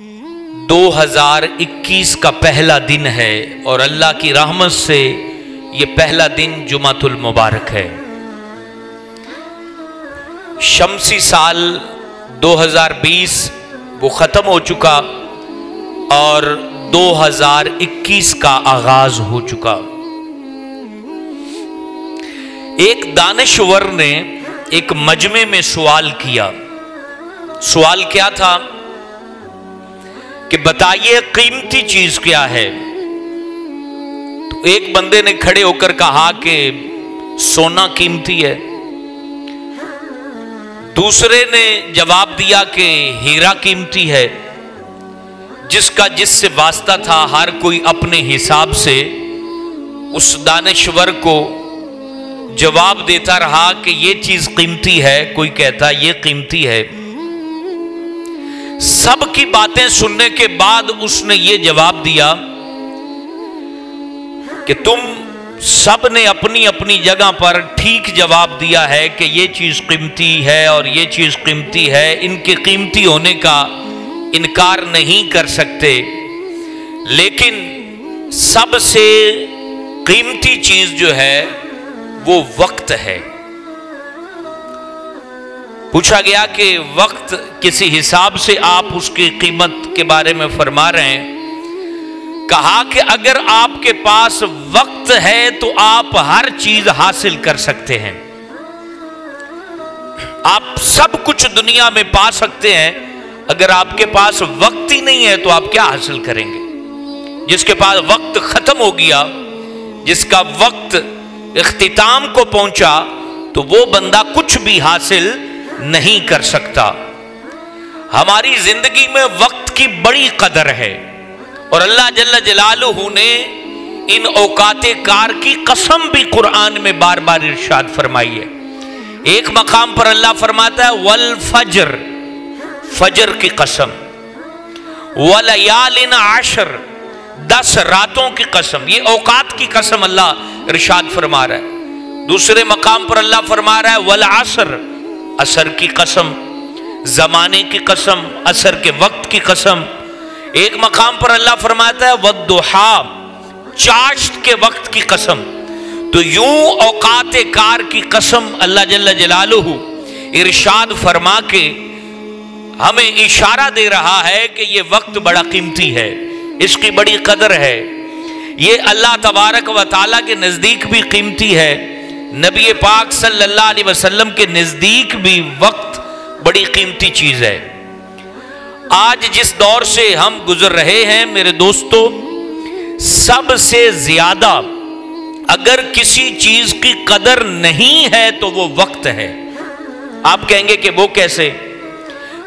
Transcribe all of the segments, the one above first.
2021 का पहला दिन है और अल्लाह की रहमत से ये पहला दिन जुमातुल मुबारक है। शमसी साल 2020 वो ख़त्म हो चुका और 2021 का आगाज़ हो चुका। एक दानश्वर ने एक मजमे में सवाल किया। सवाल क्या था? कि बताइए कीमती चीज़ क्या है? तो एक बंदे ने खड़े होकर कहा कि सोना कीमती है। दूसरे ने जवाब दिया कि हीरा कीमती है, जिसका जिससे वास्ता था हर कोई अपने हिसाब से उस दानश्वर को जवाब देता रहा कि ये चीज़ कीमती है, कोई कहता ये कीमती है। सबकी बातें सुनने के बाद उसने ये जवाब दिया कि तुम सबने अपनी अपनी जगह पर ठीक जवाब दिया है कि ये चीज़ कीमती है और ये चीज़ कीमती है। इनके कीमती होने का इनकार नहीं कर सकते। लेकिन सबसे कीमती चीज़ जो है, वो वक्त है। पूछा गया कि वक्त किसी हिसाब से आप उसकी कीमत के बारे में फरमा रहे हैं। कहा कि अगर आपके पास वक्त है तो आप हर चीज़ हासिल कर सकते हैं। आप सब कुछ दुनिया में पा सकते हैं। अगर आपके पास वक्त ही नहीं है तो आप क्या हासिल करेंगे? जिसके पास वक्त खत्म हो गया, जिसका वक्त इख्तिताम को पहुँचा तो वो बंदा कुछ भी हासिल नहीं कर सकता। हमारी ज़िंदगी में वक्त की बड़ी कदर है। और अल्लाह जल्ला जलालू ने इन औकात कार की कसम भी कुरान में बार बार इरशाद फरमाई है। एक मकाम पर अल्लाह फरमाता है, वल फजर फजर की कसम। वलयालिन आशर, दस रातों की कसम। ये औकात की कसम अल्लाह इरशाद फरमा रहा है। दूसरे मकाम पर अल्लाह फरमा रहा है, वल असर असर की कसम, जमाने की कसम, असर के वक्त की कसम। एक मकाम पर अल्लाह फरमाता है वदुहा चाश्त के वक्त की कसम। तो यूँ औकात कार की कसम अल्लाह जल्ला जलालुहु इरशाद फरमा के हमें इशारा दे रहा है कि ये वक्त बड़ा कीमती है, इसकी बड़ी कदर है। ये अल्लाह तबारक व ताला के नज़दीक भी कीमती है। नबी पाक सल्लल्लाहु अलैहि वसल्लम के नज़दीक भी वक्त बड़ी कीमती चीज़ है। आज जिस दौर से हम गुजर रहे हैं, मेरे दोस्तों, सबसे ज़्यादा अगर किसी चीज़ की कदर नहीं है तो वो वक्त है। आप कहेंगे कि वो कैसे?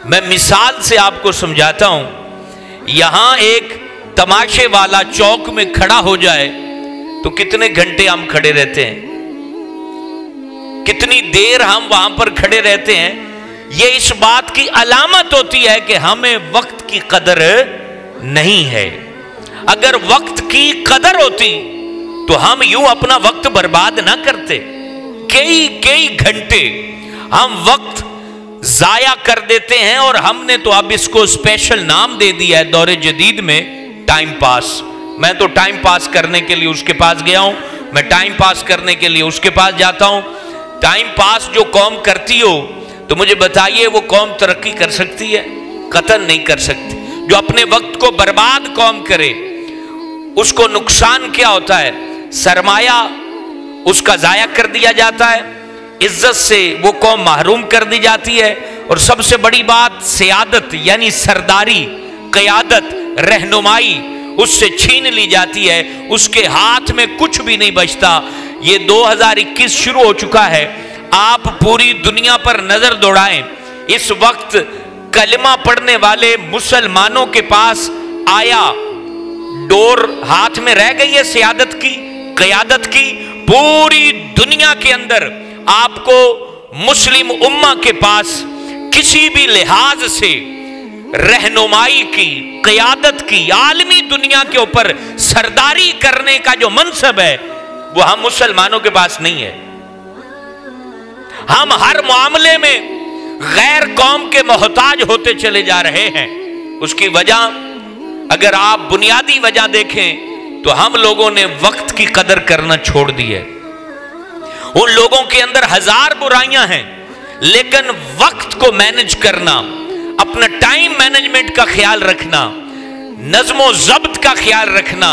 मैं मिसाल से आपको समझाता हूँ। यहाँ एक तमाशे वाला चौक में खड़ा हो जाए तो कितने घंटे हम खड़े रहते हैं? कितनी देर हम वहाँ पर खड़े रहते हैं, ये इस बात की अलामत होती है कि हमें वक्त की कदर नहीं है। अगर वक्त की कदर होती तो हम यूँ अपना वक्त बर्बाद ना करते। कई कई घंटे हम वक्त जाया कर देते हैं और हमने तो अब इसको स्पेशल नाम दे दिया है दौरे जदीद में टाइम पास मैं तो टाइम पास करने के लिए उसके पास गया हूँ, मैं टाइम पास करने के लिए उसके पास जाता हूँ। टाइम पास जो कौम करती हो तो मुझे बताइए, वो कौम तरक्की कर सकती है? कतन नहीं कर सकती। जो अपने वक्त को बर्बाद कौम करे, उसको नुकसान क्या होता है? सरमाया उसका जाया कर दिया जाता है। इज़्ज़त से वो कौम महरूम कर दी जाती है। और सबसे बड़ी बात, सियादत, यानी सरदारी, कयादत, रहनुमाई, उससे छीन ली जाती है। उसके हाथ में कुछ भी नहीं बचता। ये 2021 शुरू हो चुका है। आप पूरी दुनिया पर नज़र दौड़ाएँ। इस वक्त कलमा पढ़ने वाले मुसलमानों के पास आया। डोर हाथ में रह गई है सियादत की, कयादत की। पूरी दुनिया के अंदर आपको मुस्लिम उम्मा के पास किसी भी लिहाज से रहनुमाई की, कयादत की, आलमी दुनिया के ऊपर सरदारी करने का जो मनसब है वो हम मुसलमानों के पास नहीं है। हम हर मामले में गैर कौम के मोहताज होते चले जा रहे हैं। उसकी वजह, अगर आप बुनियादी वजह देखें तो हम लोगों ने वक्त की कदर करना छोड़ दी है। उन लोगों के अंदर हज़ार बुराइयाँ हैं, लेकिन वक्त को मैनेज करना, अपना टाइम मैनेजमेंट का ख्याल रखना नज्मो जब्त का ख्याल रखना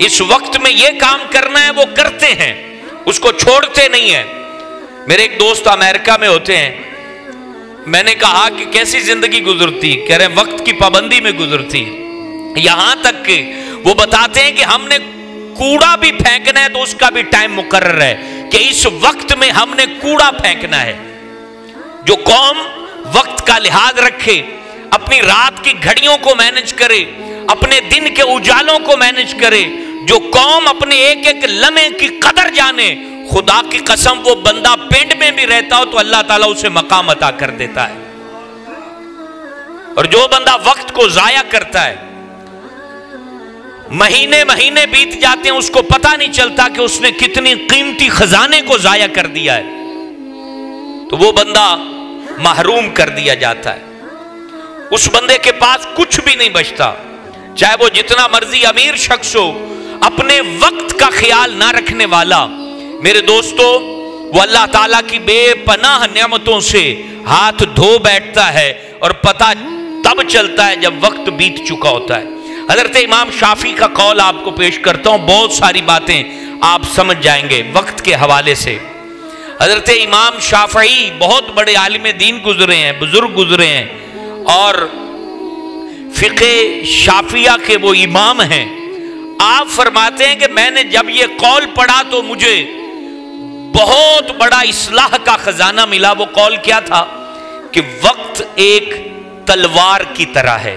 इस वक्त में यह काम करना है, वो करते हैं। उसको छोड़ते नहीं है। मेरे एक दोस्त अमेरिका में होते हैं। मैंने कहा कि कैसी ज़िंदगी गुजरती? कह रहे, वक्त की पाबंदी में गुजरती। यहाँ तक कि वो बताते हैं कि हमने कूड़ा भी फेंकना है तो उसका भी टाइम मुकर्र है कि इस वक्त में हमने कूड़ा फेंकना है। जो कौम वक्त का लिहाज रखे, अपनी रात की घड़ियों को मैनेज करे अपने दिन के उजालों को मैनेज करे, जो कौम अपने एक एक लम्हे की कदर जाने, खुदा की कसम वो बंदा पेंड में भी रहता हो तो अल्लाह ताला उसे मकाम अता कर देता है। और जो बंदा वक्त को जाया करता है, महीने महीने बीत जाते हैं, उसको पता नहीं चलता कि उसने कितनी कीमती खजाने को जाया कर दिया है। तो वो बंदा महरूम कर दिया जाता है। उस बंदे के पास कुछ भी नहीं बचता। चाहे वो जितना मर्ज़ी अमीर शख्स हो, अपने वक्त का ख्याल ना रखने वाला। मेरे दोस्तों, वो अल्लाह ताला की बेपनाह नियमतों से हाथ धो बैठता है और पता तब चलता है जब वक्त बीत चुका होता है। हज़रत इमाम शाफी का कौल आपको पेश करता हूँ, बहुत सारी बातें आप समझ जाएँगे वक्त के हवाले से। हज़रत इमाम शाफी बहुत बड़े आलिम दीन गुजरे हैं, बुज़ुर्ग गुजरे हैं और फ़िक़े शाफिया के वो इमाम हैं। आप फरमाते हैं कि मैंने जब ये कौल पढ़ा तो मुझे बहुत बड़ा इसलाह का खजाना मिला। वो कौल क्या था? कि वक्त एक तलवार की तरह है।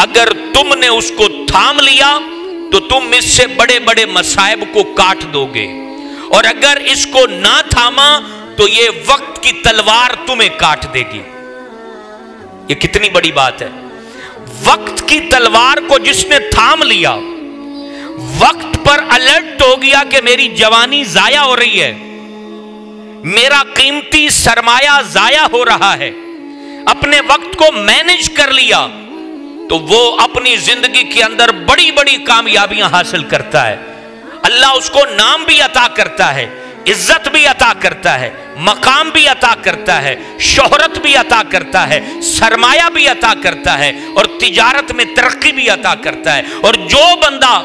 अगर तुमने उसको थाम लिया तो तुम इससे बड़े बड़े मसायब को काट दोगे। और अगर इसको ना थामा तो ये वक्त की तलवार तुम्हें काट देगी। ये कितनी बड़ी बात है। वक्त की तलवार को जिसने थाम लिया, वक्त पर अलर्ट हो गया कि मेरी जवानी जाया हो रही है। मेरा कीमती सरमाया जाया हो रहा है। अपने वक्त को मैनेज कर लिया तो वो अपनी ज़िंदगी के अंदर बड़ी बड़ी कामयाबियाँ हासिल करता है। अल्लाह उसको नाम भी अता करता है, इज़्ज़त भी अता करता है। मकाम भी अता करता है, शोहरत भी अता करता है, सरमाया भी अता करता है और तिजारत में तरक्की भी अता करता है। और जो बंदा,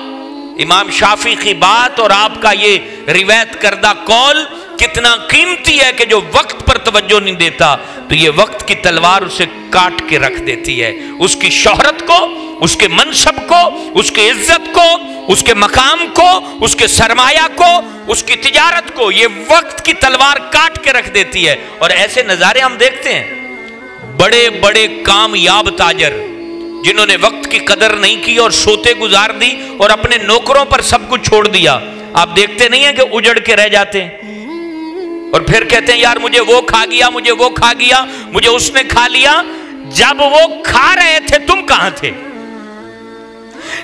इमाम शाफी की बात और आपका ये रिवायत करदा कौल, कितना कीमती है कि जो वक्त पर तवज्जो नहीं देता तो ये वक्त की तलवार उसे काट के रख देती है। उसकी शोहरत को, उसके मनसब को, उसके इज़्ज़त को उसके मकाम को, उसके सरमाया को, उसकी तिजारत को ये वक्त की तलवार काट के रख देती है। और ऐसे नज़ारे हम देखते हैं। बड़े बड़े कामयाब ताजर, जिन्होंने वक्त की कदर नहीं की और सोते गुजार दी और अपने नौकरों पर सब कुछ छोड़ दिया। आप देखते नहीं है कि उजड़ के रह जाते हैं। और फिर कहते हैं, यार, मुझे वो खा गया, मुझे वो खा गया, मुझे उसने खा लिया। जब वो खा रहे थे, तुम कहाँ थे?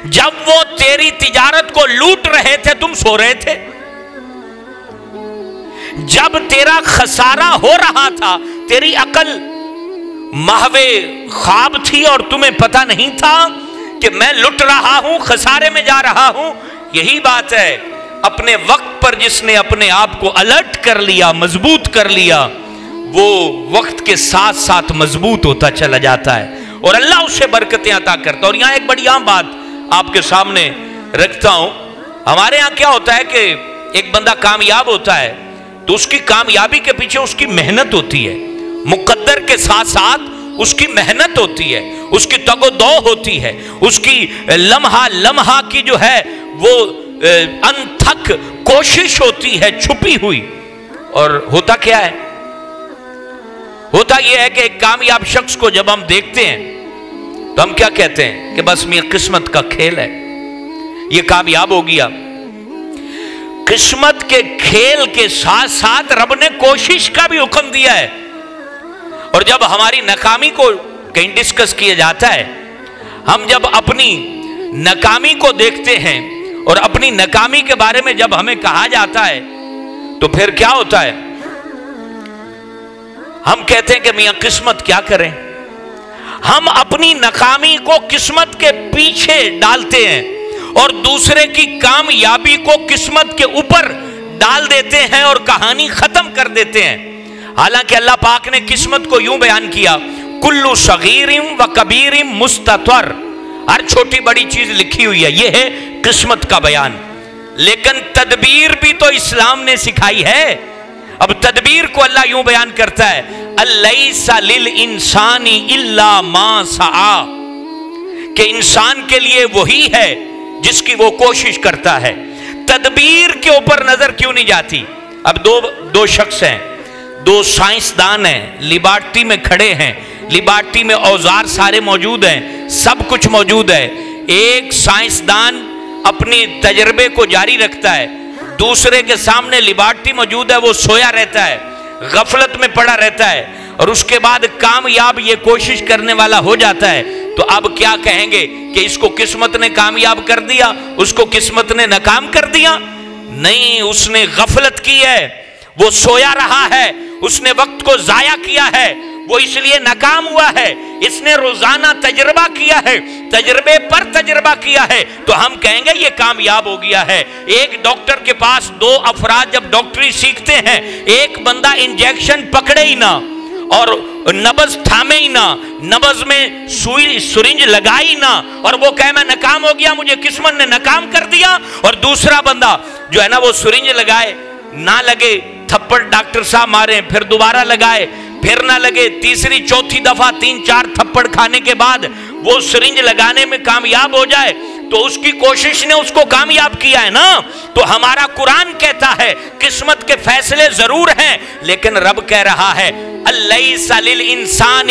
जब वो तेरी तिजारत को लूट रहे थे, तुम सो रहे थे? जब तेरा खसारा हो रहा था, तेरी अकल महवे ख्वाब थी और तुम्हें पता नहीं था कि मैं लुट रहा हूँ, खसारे में जा रहा हूँ, यही बात है। अपने वक्त पर जिसने अपने आप को अलर्ट कर लिया, मज़बूत कर लिया, वो वक्त के साथ साथ मज़बूत होता चला जाता है। और अल्लाह उससे बरकतें अता करता और यहाँ एक बड़ी आम बात आपके सामने रखता हूँ। हमारे यहाँ क्या होता है कि एक बंदा कामयाब होता है तो उसकी कामयाबी के पीछे उसकी मेहनत होती है। मुकद्दर के साथ साथ उसकी मेहनत होती है, उसकी तगोदो होती है, उसकी लम्हा लम्हा की जो है, वो अनथक कोशिश होती है छुपी हुई। और होता क्या है? होता यह है कि एक कामयाब शख्स को जब हम देखते हैं तो हम क्या कहते हैं कि बस मैं किस्मत का खेल है। ये कामयाब हो गया। किस्मत के खेल के साथ साथ रब ने कोशिश का भी हुक्म दिया है। और जब हमारी नाकामी को कहीं डिस्कस किया जाता है, हम जब अपनी नाकामी को देखते हैं और अपनी नाकामी के बारे में जब हमें कहा जाता है तो फिर क्या होता है? हम कहते हैं कि मियाँ, किस्मत क्या करें? हम अपनी नाकामी को किस्मत के पीछे डालते हैं और दूसरे की कामयाबी को किस्मत के ऊपर डाल देते हैं और कहानी खत्म कर देते हैं। हालाँकि अल्लाह पाक ने किस्मत को यूँ बयान किया, कुल्लू सगीरिम व कबीरिम मुस्तवर हर छोटी बड़ी चीज़ लिखी हुई है यह है किस्मत का बयान। लेकिन तदबीर भी तो इस्लाम ने सिखाई है। अब तदबीर को अल्लाह यूँ बयान करता है अल्लाह इंसानी इल्ला मा सा कि इंसान के लिए वही है जिसकी वो कोशिश करता है। तदबीर के ऊपर नज़र क्यों नहीं जाती? अब दो दो शख्स हैं, दो साइंसदान हैं, लिबार्टी में खड़े हैं, लिबार्टी में औज़ार सारे मौजूद हैं, सब कुछ मौजूद है। एक साइंसदान अपने तजर्बे को जारी रखता है दूसरे के सामने लिबार्टी मौजूद है, वो सोया रहता है, गफलत में पड़ा रहता है, और उसके बाद कामयाब ये कोशिश करने वाला हो जाता है। तो अब क्या कहेंगे कि इसको किस्मत ने कामयाब कर दिया, उसको किस्मत ने नाकाम कर दिया? नहीं, उसने गफलत की है, वो सोया रहा है, उसने वक्त को जाया किया है वो इसलिए नाकाम हुआ है। इसने रोज़ाना तजर्बा किया है। तजर्बे पर तजर्बा किया है। तो हम कहेंगे, ये कामयाब हो गया है। एक डॉक्टर के पास दो अफराद जब डॉक्टरी सीखते हैं, एक बंदा इंजेक्शन पकड़े ही ना और नबज थामे ही ना, नबज में सुई, सुरिंज लगाई ना और वो कहे, मैं नाकाम हो गया, मुझे किस्मत ने नाकाम कर दिया। और दूसरा बंदा जो है ना, वो सुरिंज लगाए, ना लगे, थप्पड़ डॉक्टर साहब मारे, फिर दोबारा लगाए फिर ना लगे। तीसरी, चौथी दफ़ा तीन, चार थप्पड़ खाने के बाद वो सिरिंज लगाने में कामयाब हो जाए तो उसकी कोशिश ने उसको कामयाब किया है ना? तो हमारा कुरान कहता है, किस्मत के फैसले ज़रूर हैं, लेकिन रब कह रहा है इंसान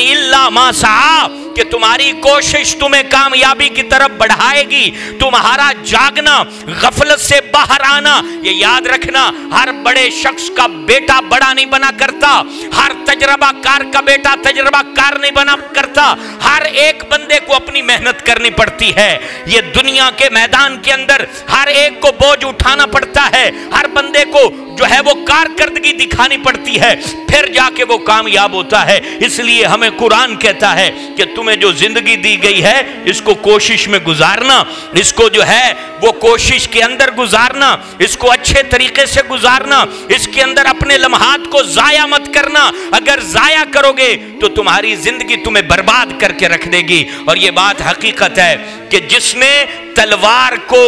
कि तुम्हारी कोशिश तुम्हें कामयाबी की तरफ़ बढ़ाएगी। तुम्हारा जागना, गफलत से बाहर आना, ये याद रखना, हर बड़े शख्स का बेटा बड़ा नहीं बना करता। हर तजर्बा कार का बेटा तजर्बा कार नहीं बना करता। हर एक बंदे को अपनी मेहनत करनी पड़ती है। ये दुनिया के मैदान के अंदर हर एक को बोझ उठाना पड़ता है। हर बंदे को जो है वो कारकर्दगी दिखानी पड़ती है, फिर जाके वो कामयाब होता है। इसलिए हमें कुरान कहता है कि तुम्हें जो ज़िंदगी दी गई है, इसको कोशिश में गुजारना, इसको जो है वो कोशिश के अंदर गुजारना, इसको अच्छे तरीके से गुजारना, इसके अंदर अपने लम्हात को जाया मत करना। अगर जाया करोगे तो तुम्हारी ज़िंदगी तुम्हें बर्बाद करके रख देगी। और ये बात हकीकत है कि जिसने तलवार को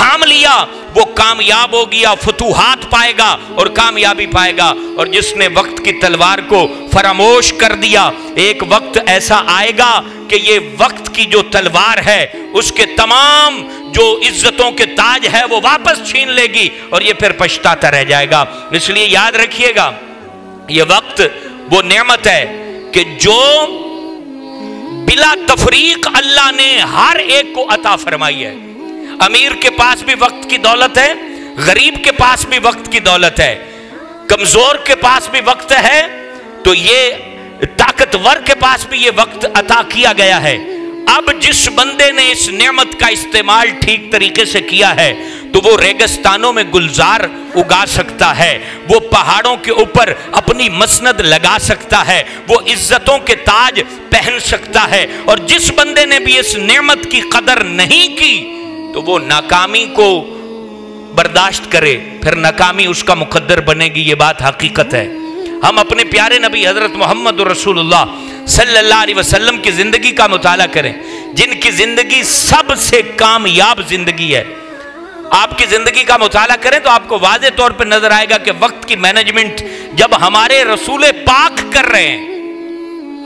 थाम लिया, वो कामयाब हो गया, फतूहात पाएगा और कामयाबी पाएगा। और जिसने वक्त की तलवार को फरामोश कर दिया, एक वक्त ऐसा आएगा कि ये वक्त की जो तलवार है, उसके तमाम जो इज्जतों के ताज है, वो वापस छीन लेगी और ये फिर पछताता रह जाएगा। इसलिए याद रखिएगा, ये वक्त वो नेमत है कि जो बिला तफरीक अल्लाह ने हर एक को अता फरमाई है। अमीर के पास भी वक्त की दौलत है, गरीब के पास भी वक्त की दौलत है। कमज़ोर के पास भी वक्त है तो ये ताकतवर के पास भी ये वक्त अता किया गया है। अब जिस बंदे ने इस नेमत का इस्तेमाल ठीक तरीके से किया है तो वो रेगिस्तानों में गुलजार उगा सकता है, वो पहाड़ों के ऊपर अपनी मसनद लगा सकता है, वो इज्जतों के ताज पहन सकता है। और जिस बंदे ने भी इस नेमत की कदर नहीं की तो वो नाकामी को बर्दाश्त करे, फिर नाकामी उसका मुकद्दर बनेगी, ये बात हकीकत है। हम अपने प्यारे नबी हज़रत मोहम्मद रसूलुल्लाह सल्लल्लाहु अलैहि वसल्लम की ज़िंदगी का मुताला करें, जिनकी ज़िंदगी सबसे कामयाब ज़िंदगी है। आपकी ज़िंदगी का मुताला करें तो आपको वाजे तौर पर नज़र आएगा कि वक्त की मैनेजमेंट जब हमारे रसूल पाक कर रहे हैं।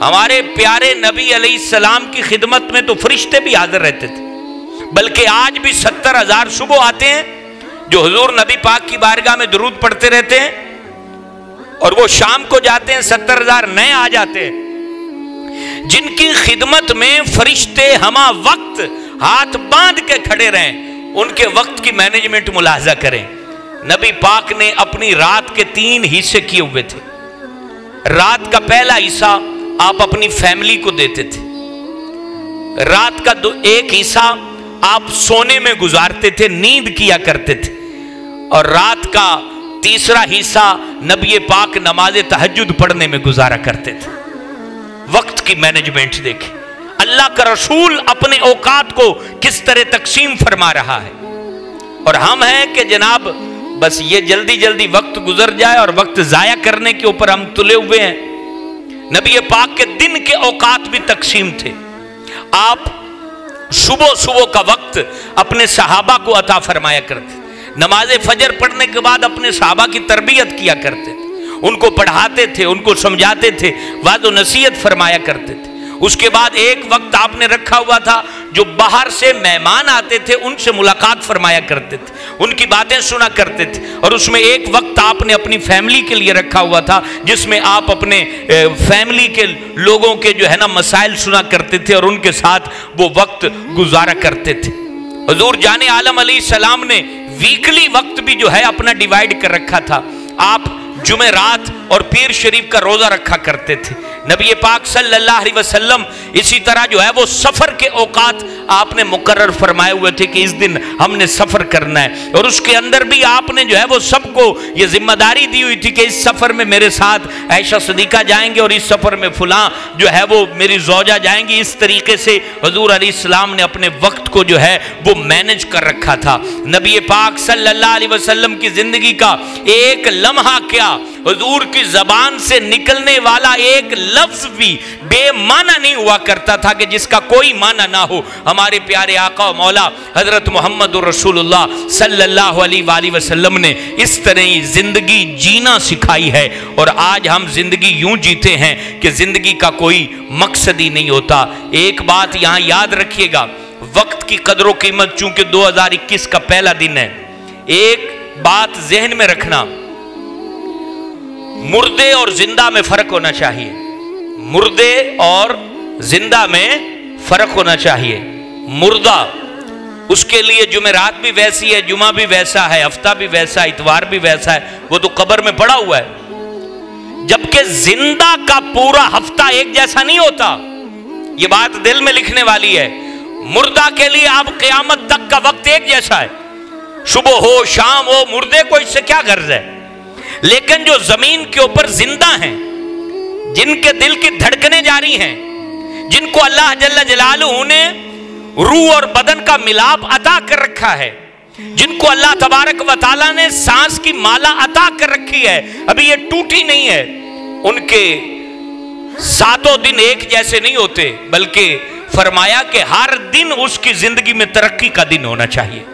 हमारे प्यारे नबी सलाम की खिदमत में तो फरिश्ते भी हाजिर रहते थे। बल्कि आज भी सत्तर हज़ार सुबह आते हैं, जो हजूर नबी पाक की बारगाह में दरूद पढ़ते रहते हैं, और वो शाम को जाते हैं, सत्तर हज़ार नए आ जाते हैं। जिनकी खिदमत में फरिश्ते हमा वक्त हाथ बाँध के खड़े रहें, उनके वक्त की मैनेजमेंट मुलाजा करें। नबी पाक ने अपनी रात के तीन हिस्से किए हुए थे। रात का पहला हिस्सा आप अपनी फैमिली को देते थे। रात का दो एक हिस्सा आप सोने में गुजारते थे, नींद किया करते थे। और रात का तीसरा हिस्सा नबी पाक नमाज़ तहजुद पढ़ने में गुजारा करते थे। वक्त की मैनेजमेंट देखे। अल्लाह का रसूल अपने औकात को किस तरह तकसीम फरमा रहा है। और हम हैं कि जनाब, बस ये जल्दी जल्दी वक्त गुजर जाए और वक्त जाया करने के ऊपर हम तुले हुए हैं। नबी पाक के दिन के औकात भी तकसीम थे। आप सुबह सुबह का वक्त अपने सहाबा को अता फरमाया करते नमाज़ फजर पढ़ने के बाद अपने सहाबा की तरबियत किया करते थे। उनको पढ़ाते थे, उनको समझाते थे वादो नसीहत फरमाया करते थे। उसके बाद एक वक्त आपने रखा हुआ था, जो बाहर से मेहमान आते थे, उनसे मुलाकात फरमाया करते थे, उनकी बातें सुना करते थे, और उसमें एक वक्त आपने अपनी फैमिली के लिए रखा हुआ था, जिसमें आप अपने फैमिली के लोगों के जो है ना, मसाइल सुना करते थे, और उनके साथ वो वक्त गुजारा करते थे। हजूर जाने आलम अली सलाम ने वीकली वक्त भी जो है, अपना डिवाइड कर रखा था। आप जुमे रात और पीर शरीफ का रोजा रखा करते थे। नबी पाक सल्लल्लाहु अलैहि वसल्लम इसी तरह जो है वो सफ़र के औकात आपने मुकर्र फरमाए हुए थे कि इस दिन हमने सफ़र करना है। और उसके अंदर भी आपने जो है वो सबको ये ज़िम्मेदारी दी हुई थी कि इस सफ़र में मेरे साथ ऐशा सदीका जाएँगे और इस सफ़र में फुला जो है वो मेरी जोजा जाएँगी। इस तरीके से हजूर अली इस्लाम ने अपने वक्त को जो है वो मैनेज कर रखा था। नबी पाक सल्लल्लाहु अलैहि वसल्लम की ज़िंदगी का एक लम्हा क्या हजूर की जबान से निकलने वाला एक लफ्ज भी बेमाना नहीं हुआ करता था कि जिसका कोई माना ना हो। हमारे प्यारे आका मौला हज़रत मोहम्मद रसूलुल्लाह सल्लल्लाहु अलैहि वसल्लम ने इस तरह ही ज़िंदगी जीना सिखाई है और आज हम ज़िंदगी यूँ जीते हैं कि ज़िंदगी का कोई मकसद ही नहीं होता। एक बात यहाँ याद रखिएगा, वक्त की कदरों कीमत चूँकि 2021 का पहला दिन है। एक बात जहन में रखना मुर्दे और ज़िंदा में फ़र्क होना चाहिए। मुर्दे और ज़िंदा में फ़र्क होना चाहिए। मुर्दा, उसके लिए जुमेरात भी वैसी है, जुमा भी वैसा है, हफ़्ता भी वैसा है, इतवार भी वैसा है, वो तो कब्र में पड़ा हुआ है। जबकि ज़िंदा का पूरा हफ़्ता एक जैसा नहीं होता। ये बात दिल में लिखने वाली है। मुर्दा के लिए अब क्यामत तक का वक्त एक जैसा है। सुबह हो, शाम हो, मुर्दे को इससे क्या गर्ज है? लेकिन जो ज़मीन के ऊपर ज़िंदा हैं, जिनके दिल की धड़कने जारी हैं, जिनको अल्लाह जल्ला जलालू ने रूह और बदन का मिलाप अदा कर रखा है, जिनको अल्लाह तबारक वाली ने सांस की माला अता कर रखी है, अभी ये टूटी नहीं है। उनके सातों दिन एक जैसे नहीं होते, बल्कि फरमाया कि हर दिन उसकी ज़िंदगी में तरक्की का दिन होना चाहिए।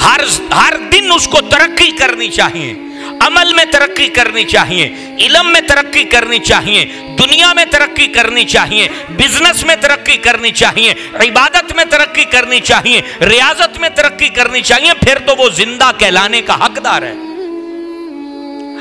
हर हर दिन उसको तरक्की करनी चाहिए। अमल में तरक्की करनी चाहिए, इलम में तरक्की करनी चाहिए, दुनिया में तरक्की करनी चाहिए, बिज़नेस में तरक्की करनी चाहिए, इबादत में तरक्की करनी चाहिए, रियाजत में तरक्की करनी चाहिए, फिर तो वो ज़िंदा कहलाने का हकदार है।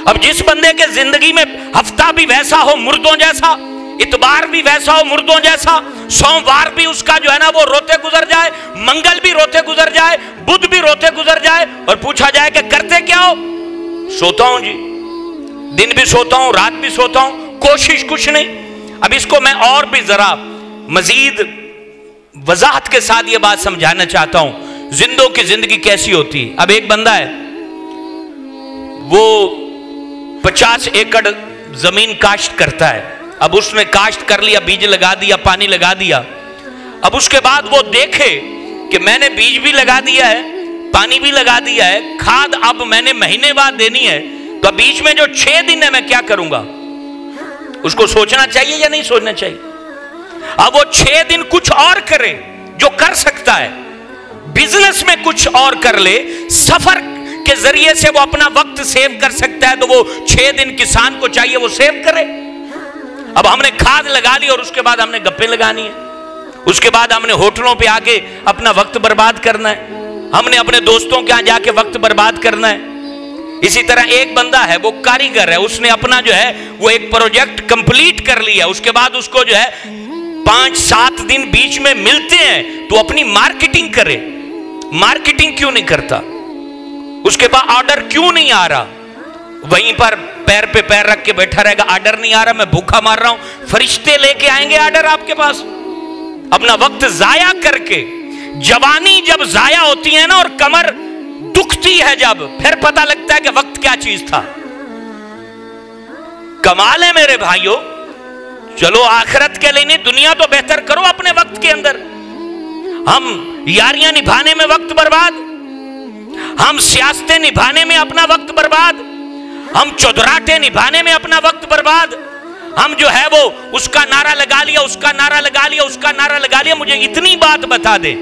अब जिस बंदे के ज़िंदगी में हफ़्ता भी वैसा हो मुर्दों जैसा, इतबार भी वैसा हो मुर्दों जैसा, सोमवार भी उसका जो है ना वो रोते गुजर जाए, मंगल भी रोते गुजर जाए, बुध भी रोते गुजर जाए, और पूछा जाए कि करते क्या हो? सोता हूँ जी। दिन भी सोता हूँ, रात भी सोता हूँ, कोशिश कुछ नहीं। अब इसको मैं और भी जरा मजीद वजाहत के साथ ये बात समझाना चाहता हूँ। जिंदों की ज़िंदगी कैसी होती अब एक बंदा है, वो पचास एकड़ ज़मीन काश्त करता है। अब उसने काश्त कर लिया, बीज लगा दिया, पानी लगा दिया। अब उसके बाद वो देखे कि मैंने बीज भी लगा दिया है पानी भी लगा दिया है, खाद अब मैंने महीने बाद देनी है तो बीच में जो छह दिन है मैं क्या करूँगा? उसको सोचना चाहिए या नहीं सोचना चाहिए? अब वो छह दिन कुछ और करे जो कर सकता है। बिज़नेस में कुछ और कर ले, सफ़र के ज़रिए से वो अपना वक्त सेव कर सकता है तो वो छह दिन किसान को चाहिए, वो सेव करे। अब हमने खाद लगा ली और उसके बाद हमने गप्पे लगानी है। उसके बाद हमने होटलों पे आके अपना वक्त बर्बाद करना है। हमने अपने दोस्तों के यहाँ जाके वक्त बर्बाद करना है। इसी तरह एक बंदा है, वो कारीगर है, उसने अपना जो है, वो एक प्रोजेक्ट कंप्लीट कर लिया। उसके बाद उसको जो है पाँच सात दिन बीच में मिलते हैं तो अपनी मार्केटिंग करे। मार्केटिंग क्यों नहीं करता? उसके पास ऑर्डर क्यों नहीं आ रहा? वहीं पर पैर पे पैर रख के बैठा रहेगा, ऑर्डर नहीं आ रहा, मैं भूखा मार रहा हूँ। फरिश्ते लेके आएँगे ऑर्डर आपके पास। अपना वक्त जाया करके। जवानी जब जाया होती है ना और कमर दुखती है जब, फिर पता लगता है कि वक्त क्या चीज़ था। कमाल है मेरे भाइयों। चलो आखिरत के लिए नहीं, दुनिया तो बेहतर करो अपने वक्त के अंदर। हम यारियाँ निभाने में वक्त बर्बाद, हम सियासतें निभाने में अपना वक्त बर्बाद, हम चौधराटे निभाने में अपना वक्त बर्बाद। हम जो है वो उसका नारा लगा लिया, उसका नारा लगा लिया, उसका नारा लगा लिया, मुझे इतनी बात बता दे।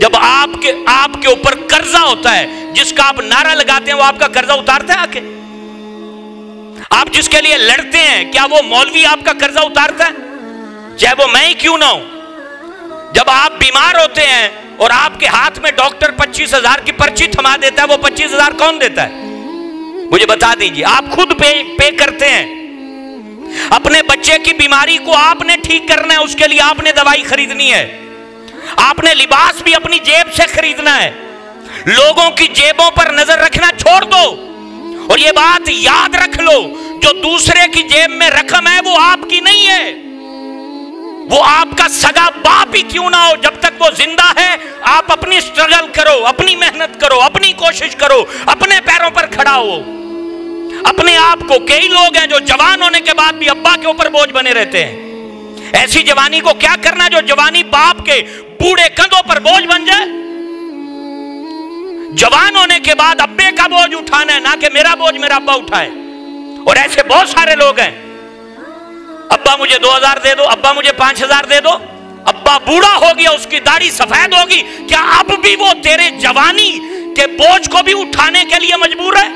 जब आपके आपके ऊपर कर्जा होता है, जिसका आप नारा लगाते हैं, वो आपका कर्जा उतारता है आके? आप जिसके लिए लड़ते हैं, क्या वो मौलवी आपका कर्जा उतारता है? चाहे वो मैं ही क्यों ना हूँ? जब आप बीमार होते हैं और आपके हाथ में डॉक्टर पच्चीस हज़ार की पर्ची थमा देता है, वो पच्चीस हज़ार कौन देता है? मुझे बता दीजिए, आप खुद पे पे करते हैं। अपने बच्चे की बीमारी को आपने ठीक करना है, उसके लिए आपने दवाई खरीदनी है। आपने लिबास भी अपनी जेब से खरीदना है। लोगों की जेबों पर नज़र रखना छोड़ दो। और ये बात याद रख लो, जो दूसरे की जेब में रकम है, वो आपकी नहीं है। वो आपका सगा बाप ही क्यों ना हो? जब तक वो ज़िंदा है, आप अपनी स्ट्रगल करो, अपनी मेहनत करो, अपनी कोशिश करो, अपने पैरों पर खड़ा हो। अपने आप को कई लोग हैं जो जवान होने के बाद भी अब्बा के ऊपर बोझ बने रहते हैं। ऐसी जवानी को क्या करना जो जवानी बाप के बूढ़े कंधों पर बोझ बन जाए? जवान होने के बाद अब्बे का बोझ उठाना है, ना कि मेरा बोझ मेरा अब्बा उठाए। और ऐसे बहुत सारे लोग हैं। अब्बा मुझे दो हज़ार दे दो, अब्बा मुझे पाँच हज़ार दे दो। अब्बा बूढ़ा हो गया, उसकी दाढ़ी सफ़ेद होगी क्या अब भी वो तेरे जवानी के बोझ को भी उठाने के लिए मजबूर है?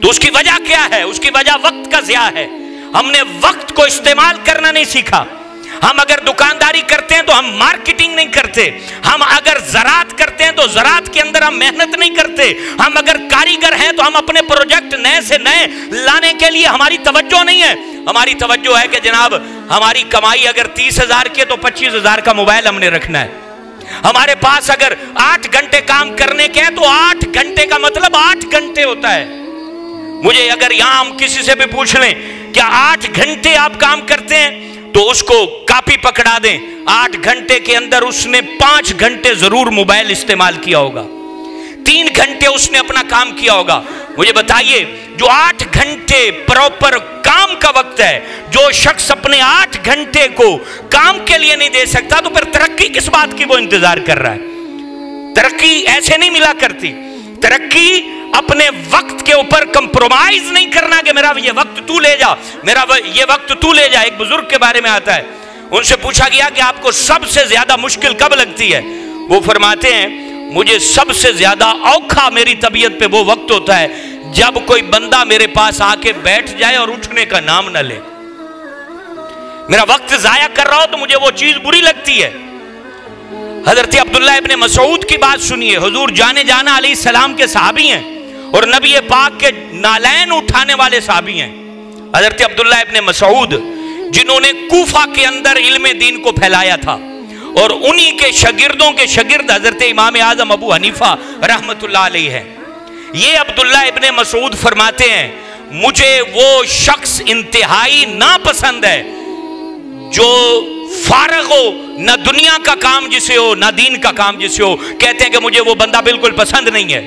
तो उसकी वजह क्या है? उसकी वजह वक्त का जिया है। हमने वक्त को इस्तेमाल करना नहीं सीखा। हम अगर दुकानदारी करते हैं तो हम मार्केटिंग नहीं करते। हम अगर जरात करते हैं तो जरात के अंदर हम मेहनत नहीं करते। हम अगर कारीगर हैं तो हम अपने प्रोजेक्ट नए से नए लाने के लिए हमारी तवज्जो नहीं है। हमारी तवज्जो है कि जनाब, हमारी कमाई अगर तीस हज़ार की है तो पच्चीस हज़ार का मोबाइल हमने रखना है। हमारे पास अगर आठ घंटे काम करने के हैं तो आठ घंटे का मतलब आठ घंटे होता है। मुझे अगर यहाँ हम किसी से भी पूछ लें क्या आठ घंटे आप काम करते हैं? तो उसको कापी पकड़ा दें। आठ घंटे के अंदर उसने पाँच घंटे ज़रूर मोबाइल इस्तेमाल किया होगा। तीन घंटे उसने अपना काम किया होगा। मुझे बताइए, जो आठ घंटे प्रॉपर काम का वक्त है, जो शख्स अपने आठ घंटे को काम के लिए नहीं दे सकता तो फिर तरक्की किस बात की वो इंतज़ार कर रहा है? तरक्की ऐसे नहीं मिला करती। तरक्की अपने वक्त के ऊपर कंप्रोमाइज नहीं करना कि मेरा ये वक्त तू ले जा, मेरा ये वक्त तू ले जा। एक बुज़ुर्ग के बारे में आता है। उनसे पूछा गया कि आपको सबसे ज़्यादा मुश्किल कब लगती है? वो फरमाते हैं, मुझे सबसे ज़्यादा औखा मेरी तबीयत पे वो वक्त होता है जब कोई बंदा मेरे पास आके बैठ जाए और उठने का नाम न ले। मेरा वक्त जाया कर रहा हो तो मुझे वो चीज़ बुरी लगती है। हज़रत अब्दुल्ला इब्ने मसूद की बात सुनिए। हुजूर जाने जाना अली सलाम के साहबी हैं। और नबी पाक के नालैन उठाने वाले साहबी हैं। हज़रत अब्दुल्ला इब्ने मसूद जिन्होंने कूफा के अंदर इल्म दीन को फैलाया था। और उन्हीं के शगिर्दों के शगिर्द हज़रत इमाम आज़म अबू हनीफा अलैहि है। ये अब्दुल्ला इब्ने मसूद फरमाते हैं, मुझे वो शख्स इंतहाई नापसंद है, जो फारग हो, ना दुनिया का काम जिसे हो, ना दीन का काम जिसे हो, कहते हैं कि मुझे वो बंदा बिल्कुल पसंद नहीं है।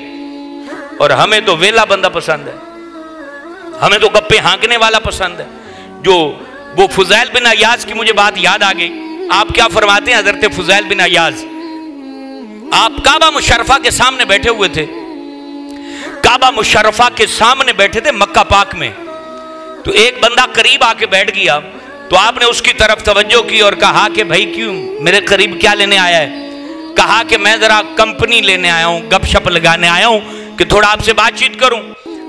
और हमें तो वेला बंदा पसंद है। हमें तो गप्पे हाँकने वाला पसंद है। जो, वो फुजैल बिन अयाज की मुझे बात याद आ गई। आप क्या फरमाते हैं हज़रत फुजैल बिन अयाज? आप काबा मुशरफा के सामने बैठे हुए थे। काबा मुशरफा के सामने बैठे थे मक्का पाक में। तो एक बंदा करीब आके बैठ गया। तो आपने उसकी तरफ़ तवज्जो की और कहा कि, भाई क्यों? मेरे करीब क्या लेने आया है? कहा कि, मैं ज़रा कंपनी लेने आया हूँ, गपशप लगाने आया हूँ। कि थोड़ा आपसे बातचीत करूँ।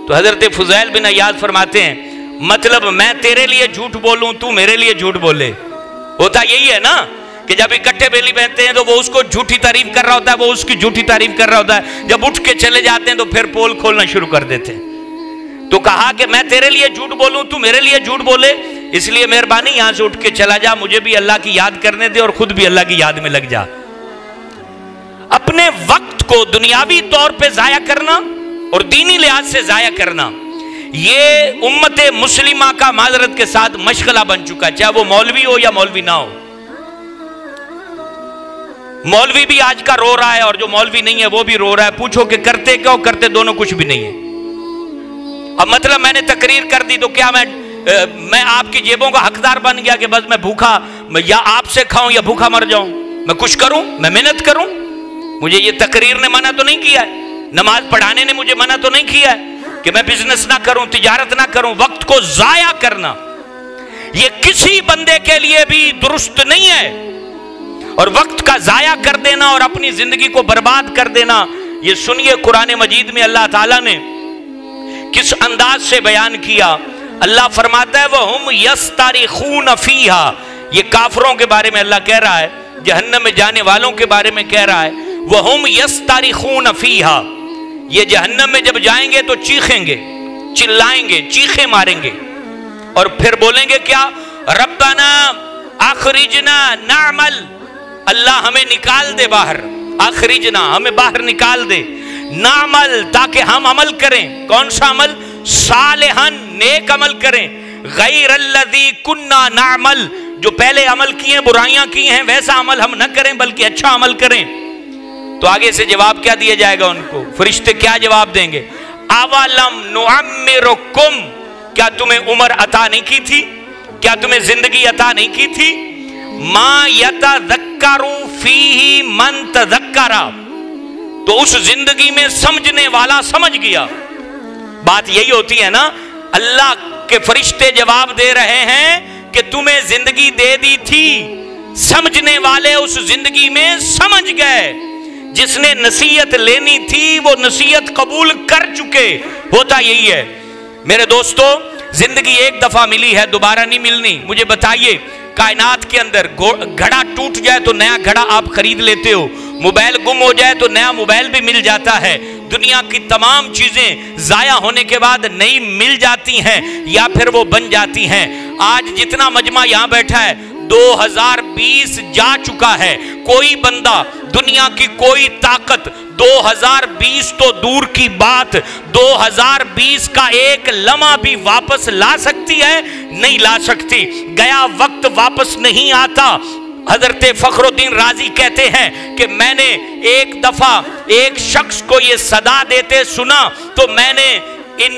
तो हज़रत फुजैल बिन अयाज फरमाते हैं मतलब मैं तेरे लिए झूठ बोलूँ, तू मेरे लिए झूठ बोले। होता यही है ना कि जब इकट्ठे बेली बहते हैं तो वो उसको झूठी तारीफ़ कर रहा होता है, वो उसकी झूठी तारीफ़ कर रहा होता है। जब उठ के चले जाते हैं तो फिर पोल खोलना शुरू कर देते हैं। तो कहा कि मैं तेरे लिए झूठ बोलूँ, तू मेरे लिए झूठ बोले, इसलिए मेहरबानी, यहाँ से उठ के चला जा, मुझे भी अल्लाह की याद करने दे और खुद भी अल्लाह की याद में लग जा। अपने वक्त को दुनियावी तौर पे जाया करना और दीनी लिहाज से जाया करना, ये उम्मत मुस्लिमा का माजरत के साथ मशगला बन चुका है चाहे वो मौलवी हो या मौलवी ना हो। मौलवी भी आज का रो रहा है और जो मौलवी नहीं है वो भी रो रहा है। पूछो कि करते क्या, करते दोनों कुछ भी नहीं है। अब मतलब मैंने तकरीर कर दी तो क्या मैं मैं आपकी जेबों का हकदार बन गया कि बस मैं भूखा या आपसे खाऊं या भूखा मर जाऊँ। मैं कुछ करूँ, मैं मेहनत करूँ मुझे ये तकरीर ने मना तो नहीं किया है? नमाज़ पढ़ाने ने मुझे मना तो नहीं किया है कि मैं बिज़नेस ना करूँ, तिजारत ना करूँ, वक्त को जाया करना। ये किसी बंदे के लिए भी दुरुस्त नहीं है। और वक्त का जाया कर देना और अपनी ज़िंदगी को बर्बाद कर देना, ये सुनिए कुरान मजीद में अल्लाह ताला ने किस अंदाज से बयान किया। अल्लाह फरमाता है वह हम यस खून अफीहा ये काफरों के बारे में अल्लाह कह रहा है जहन्नम में जाने वालों के बारे में कह रहा है वह हम यस खून अफीहा ये जहन्नम में जब जाएँगे तो चीखेंगे, चिल्लाएँगे, चीखे मारेंगे। और फिर बोलेंगे क्या? रब्बाना आखरिजना नामल. अल्लाह हमें निकाल दे बाहर। आखरिजना हमें बाहर निकाल दे। नामल, ताकि हम अमल करें। कौन सा अमल? सालेहन, नेक अमल करें। गैर कुन्ना नामल। जो पहले अमल किए, बुराइयाँ की हैं, वैसा अमल हम न करें, बल्कि अच्छा अमल करें। तो आगे से जवाब क्या दिया जाएगा उनको? फरिश्ते क्या जवाब देंगे? अवलम नुअम्मिरुकुम क्या तुम्हें उम्र अता नहीं की थी? क्या तुम्हें ज़िंदगी अता नहीं की थी? माँ यता फ़ी मन तकरा तो उस ज़िंदगी में समझने वाला समझ गया। बात यही होती है ना, अल्लाह के फरिश्ते जवाब दे रहे हैं कि तुम्हें ज़िंदगी दे दी थी। समझने वाले उस ज़िंदगी में समझ गए। जिसने नसीहत लेनी थी, वो नसीहत कबूल कर चुके। होता यही है। मेरे दोस्तों, ज़िंदगी एक दफ़ा मिली है, दोबारा नहीं मिलनी। मुझे बताइए, कायनात के अंदर घड़ा टूट जाए तो नया घड़ा आप खरीद लेते हो। मोबाइल गुम हो जाए तो नया मोबाइल भी मिल जाता है। दुनिया की तमाम चीज़ें जाया होने के बाद नई मिल जाती हैं या फिर वो बन जाती हैं। आज जितना मजमा यहाँ बैठा है 2020 जा चुका है। कोई बंदा, दुनिया की कोई ताकत 2020 तो दूर की बात 2020 का एक लम्हा भी वापस ला सकती है? नहीं ला सकती। गया वक्त वापस नहीं आता। हज़रत फखरुद्दीन राज़ी कहते हैं कि मैंने एक दफ़ा एक शख्स को ये सदा देते सुना तो मैंने इन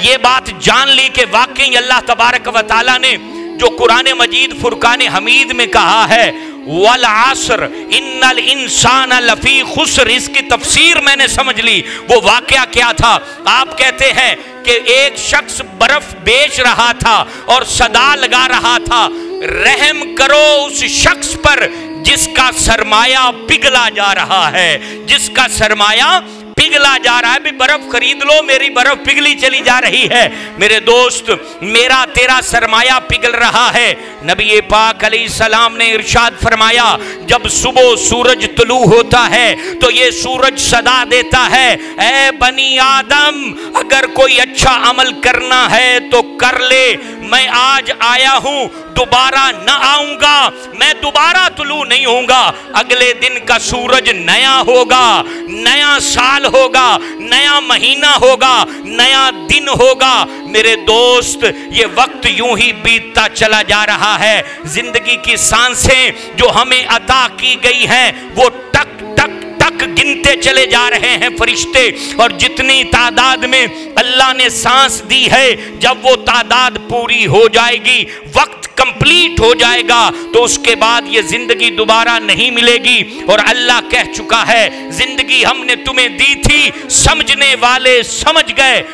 ये बात जान ली कि वाकई अल्लाह तबारक व ताला ने जो कुरान मजीद फुरकान हमीद में कहा है, वल आसर, इन्नल इंसान लफी खुसर, इसकी तफसीर मैंने समझ ली, वो वाक्य क्या था? आप कहते हैं कि एक शख्स बर्फ़ बेच रहा था और सदा लगा रहा था, रहम करो उस शख्स पर जिसका सरमाया पिघला जा रहा है, जिसका सरमाया पिघला जा रहा है भी बर्फ़ खरीद लो, मेरी बर्फ़ पिघली चली जा रही है। मेरे दोस्त, मेरा तेरा सरमाया पिघल रहा है। नबी पाक सलाम ने इरशाद फरमाया, जब सुबह सूरज तुलू होता है तो ये सूरज सदा देता है। ए बनी आदम, अगर कोई अच्छा अमल करना है तो कर ले। मैं आज आया हूँ दोबारा न आऊँगा, मैं दोबारा तुलू नहीं होऊँगा। अगले दिन का सूरज नया होगा, नया साल होगा, नया महीना होगा, नया दिन होगा। मेरे दोस्त, ये वक्त यूँ ही बीतता चला जा रहा है। ज़िंदगी की साँसें जो हमें अदा की गई हैं, वो टक टक टक गिनते चले जा रहे हैं फरिश्ते। और जितनी तादाद में अल्लाह ने सांस दी है, जब वो तादाद पूरी हो जाएगी, वक्त कंप्लीट हो जाएगा तो उसके बाद ये ज़िंदगी दोबारा नहीं मिलेगी। और अल्लाह कह चुका है, ज़िंदगी हमने तुम्हें दी थी, समझने वाले समझ गए।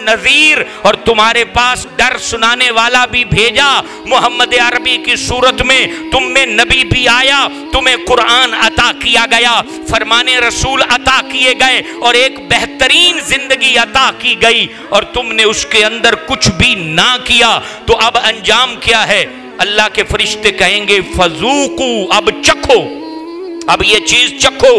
नजीर, और तुम्हारे पास डर सुनाने वाला भी भेजा। मोहम्मद अरबी की सूरत में तुम में नबी भी आया, तुम्हें कुरान अता किया गया। फरमाने रसूल अता किए गए, और एक बेहतरीन ज़िंदगी अता की गई और तुमने उसके अंदर कुछ भी ना किया तो अब अंजाम क्या है? अल्लाह के फरिश्ते कहेंगे, फजूकू, अब चखो, अब ये चीज़ चखो,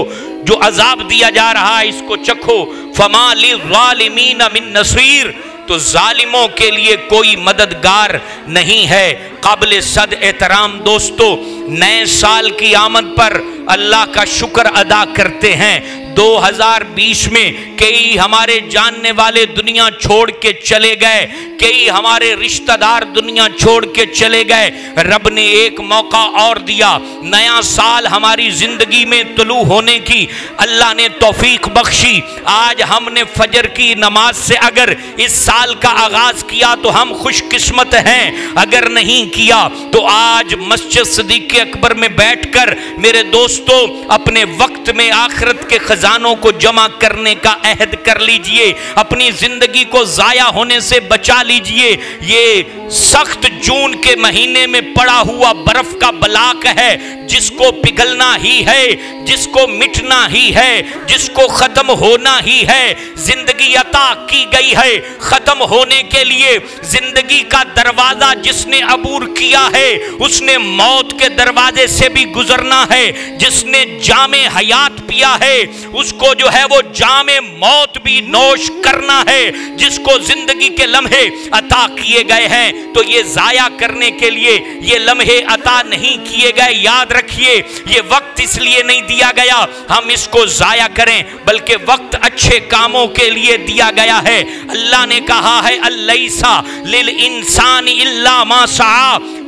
जो अजाब दिया जा रहा है, इसको चखो। फमालिमीन मिन नसीर तो जालिमों के लिए कोई मददगार नहीं है। काबिल सद एहतराम, दोस्तों, नए साल की आमद पर अल्लाह का शुक्र अदा करते हैं। 2020 में कई हमारे जानने वाले दुनिया छोड़ के चले गए, कई हमारे रिश्तेदार दुनिया छोड़ के चले गए। रब ने एक मौका और दिया, नया साल हमारी ज़िंदगी में तुलू होने की। अल्लाह ने तौफीक बख्शी। आज हमने फजर की नमाज़ से अगर इस साल का आगाज़ किया तो हम खुशकिस्मत हैं। अगर नहीं किया तो आज मस्जिद सदीक अकबर में बैठकर मेरे दोस्तों, अपने वक्त में आखिरत के खजानों को जमा करने का अहद कर लीजिए, अपनी ज़िंदगी को जाया होने से बचा लीजिए। ये सख्त जून के महीने में पड़ा हुआ बर्फ़ का बलाक है। जिसको पिघलना ही है, जिसको मिटना ही है, जिसको खत्म होना ही है, ज़िंदगी अता की गई है। खत्म होने के लिए ज़िंदगी का दरवाज़ा जिसने अबूर किया है, उसने मौत के दरवाजे से भी गुजरना है। जिसने जामे हयात पिया है, उसको जो है वो जामे मौत भी नोश करना है। जिसको ज़िंदगी के लम्हे अता किए गए हैं तो ये जाया करने के लिए ये लम्हे अता नहीं किए गए। याद रखिए। ये वक्त इसलिए नहीं दिया गया, हम इसको जाया करें, बल्कि वक्त अच्छे कामों के लिए दिया गया है। अल्लाह ने कहा है, अल्लासा लिल इंसान इल्ला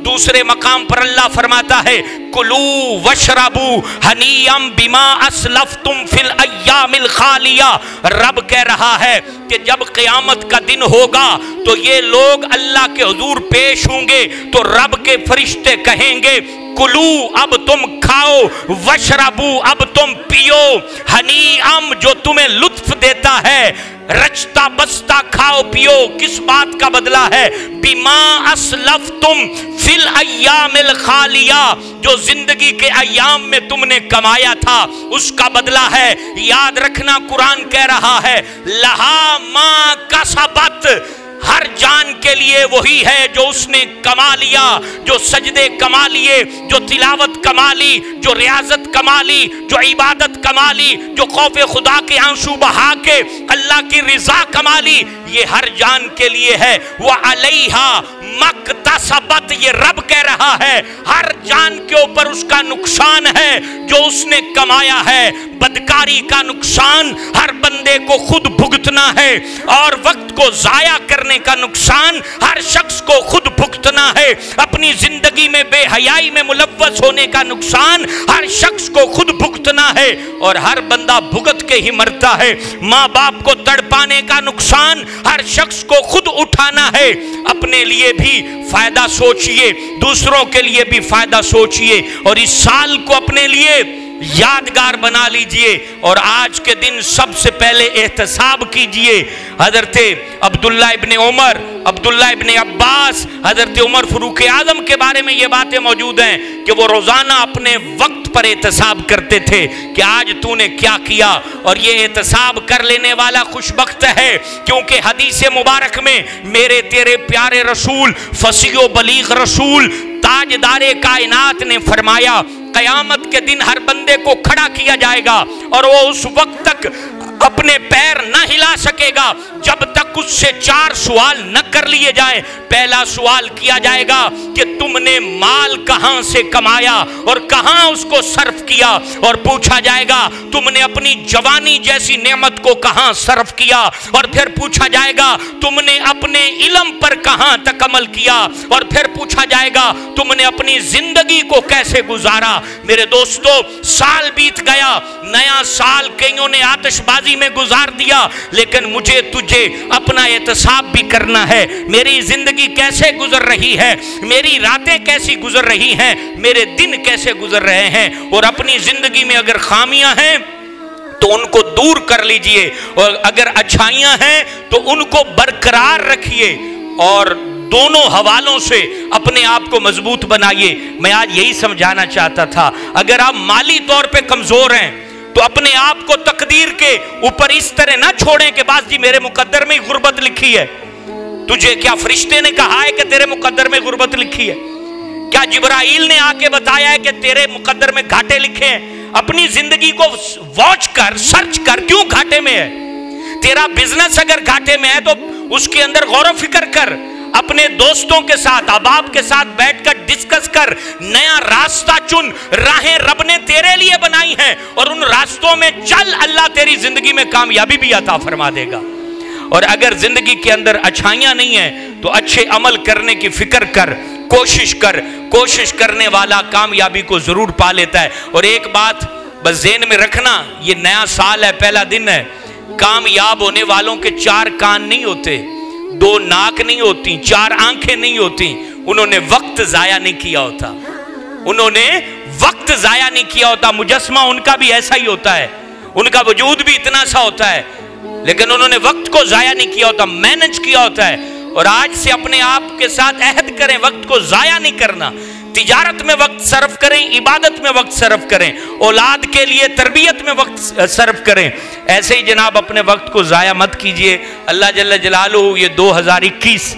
दूसरे मकाम पर अल्लाह फरमाता है, कुलू वशरबू हनीयम बिमा असलफ तुम फिल अयामिल खालिया। रब कह रहा है कि जब क़यामत का दिन होगा तो ये लोग अल्लाह के हजूर पेश होंगे तो रब के फरिश्ते कहेंगे, कुलू, अब तुम खाओ, वशरबू, अब तुम पियो। हनी अम जो तुम्हें लुत्फ देता है रचता, बसता, खाओ, पियो, किस बात का बदला है? बीमा असलफ तुम फिल अयामिल खालिया, जो ज़िंदगी के अयाम में तुमने कमाया था, उसका बदला है। याद रखना, कुरान कह रहा है, लहा माँ कसबत हर जान के लिए वही है जो उसने कमा लिया, जो सजदे कमा लिए, जो तिलावत कमा ली, जो रियाजत कमा ली, जो इबादत कमा ली, जो खौफ खुदा के आँसू बहा के अल्लाह की रिजा कमा ली। ये हर जान के लिए है। वह अलैहा मकतसबत ये रब कह रहा है, हर जान के ऊपर उसका नुकसान है, जो उसने कमाया है। बदकारी का नुकसान हर बंदे को खुद भुगतना है, और वक्त को जाया करने का नुकसान हर शख्स को खुद भुगतना है। अपनी ज़िंदगी में बेहयाई में मुलवस होने का नुकसान हर शख्स को खुद भुगतना है, और हर बंदा भुगत के ही मरता है। माँ बाप को तड़पाने का नुकसान हर शख्स को खुद उठाना है। अपने लिए भी फ़ायदा सोचिए, दूसरों के लिए भी फ़ायदा सोचिए और इस साल को अपने लिए यादगार बना लीजिए और आज के दिन सबसे पहले एहतसाब कीजिए। हज़रत अब्दुल्ला इबन उमर, अब्दुल्ला इबन अब्बास, हज़रत उमर फरूक आज़म के बारे में ये बातें मौजूद हैं कि वो रोज़ाना अपने वक्त पर एहतसाब करते थे कि आज तूने क्या किया? और ये एहतसाब कर लेने वाला खुशबख्त है, क्योंकि हदीस मुबारक में, मेरे तेरे प्यारे रसूल फसीो बलीग रसूल, ताजदारे कायनात ने फरमाया, कयामत के दिन हर बंदे को खड़ा किया जाएगा, और वो उस वक्त तक अपने पैर न हिला सकेगा। जब तक उससे चार सवाल न कर लिए जाए, पहला सवाल किया जाएगा कि तुमने माल कहाँ से कमाया और कहाँ उसको सर्फ किया? और पूछा जाएगा, तुमने अपनी जवानी जैसी नेमत को कहाँ सर्फ किया? और फिर पूछा जाएगा, तुमने अपने इलम पर कहाँ तक अमल किया? और फिर पूछा जाएगा, तुमने अपनी ज़िंदगी को कैसे गुजारा? मेरे दोस्तों, साल बीत गया, नया साल कईयों ने आतिशबाजी में गुजार दिया, लेकिन मुझे तुझे अपना एहतसाब भी करना है। मेरी ज़िंदगी कैसे गुजर रही है? मेरी रातें कैसी गुजर रही हैं? मेरे दिन कैसे गुजर रहे हैं? और अपनी ज़िंदगी में अगर खामियाँ हैं तो उनको दूर कर लीजिए। और अगर अच्छाइयाँ हैं तो उनको बरकरार रखिए। और दोनों हवालों से अपने आप को मज़बूत बनाइए। मैं आज यही समझाना चाहता था। अगर आप माली तौर पे कमज़ोर हैं तो अपने आप को तकदीर के ऊपर इस तरह ना छोड़ें कि बास जी, मेरे मुकद्दर में गुर्बत लिखी है। तुझे क्या फरिश्ते ने कहा है कि तेरे मुकद्दर में गुर्बत लिखी है? क्या जिब्राइल ने आके बताया है कि तेरे मुकद्दर में घाटे लिखे हैं? अपनी ज़िंदगी को वॉच कर सर्च कर, क्यों घाटे में है? तेरा बिज़नेस अगर घाटे में है तो उसके अंदर गौरव फ़िक्र कर। अपने दोस्तों के साथ, अबाब के साथ बैठकर डिस्कस कर, नया रास्ता चुन, राहें रब ने तेरे लिए बनाई हैं और उन रास्तों में चल, अल्लाह तेरी ज़िंदगी में कामयाबी भी अता फरमा देगा। और अगर ज़िंदगी के अंदर अच्छाइयाँ नहीं है तो अच्छे अमल करने की फ़िक्र कर, कोशिश कर, कोशिश करने वाला कामयाबी को ज़रूर पा लेता है। और एक बात बस जेन में रखना, ये नया साल है, पहला दिन है। कामयाब होने वालों के चार कान नहीं होते। दो नाक नहीं होती, चार आँखें नहीं होती। उन्होंने वक्त जाया नहीं किया होता। उन्होंने वक्त जाया नहीं किया होता। मुजस्मा उनका भी ऐसा ही होता है। उनका वजूद भी इतना सा होता है। लेकिन उन्होंने वक्त को जाया नहीं किया होता मैनेज किया होता है। और आज से अपने आप के साथ अहद करें, वक्त को जाया नहीं करना। तिजारत में वक्त सर्फ करें, इबादत में वक्त सर्फ करें, औलाद के लिए तरबियत में वक्त सर्फ करें। ऐसे ही जनाब अपने वक्त को ज़ाया मत कीजिए। अल्लाह जल्ल जलालू ये 2021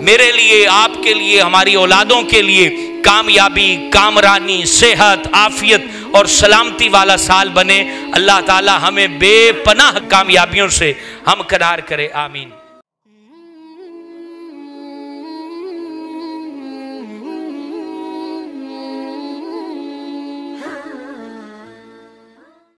मेरे लिए, आपके लिए, हमारी औलादों के लिए कामयाबी, कामरानी, सेहत, आफियत और सलामती वाला साल बने। अल्लाह ताला हमें बेपनाह कामयाबियों से हम करार करे, आमीन।